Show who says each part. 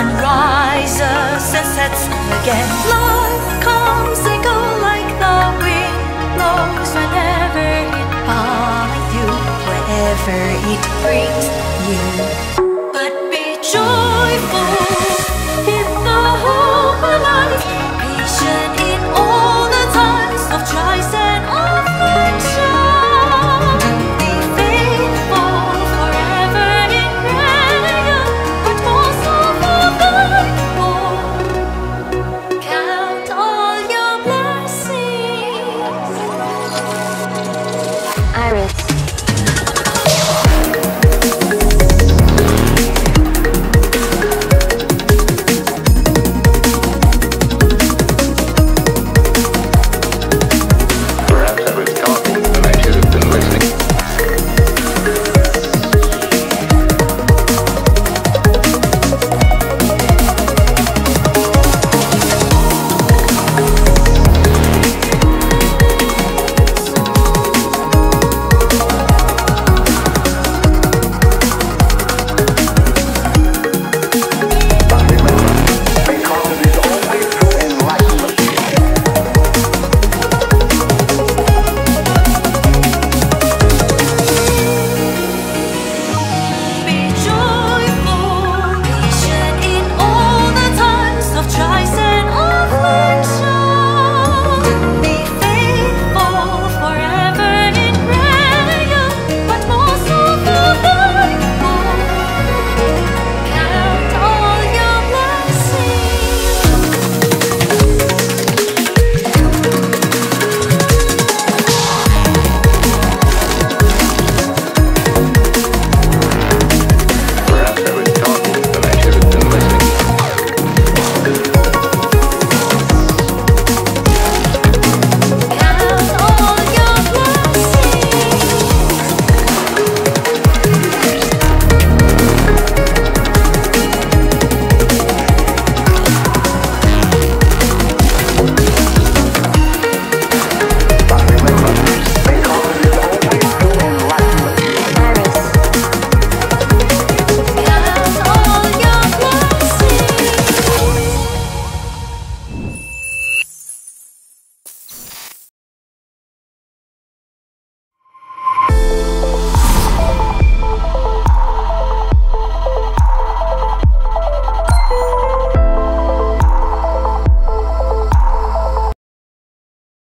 Speaker 1: sun rises and sets again. Life comes and goes like the wind blows whenever it finds you, wherever it brings you. But be joyful.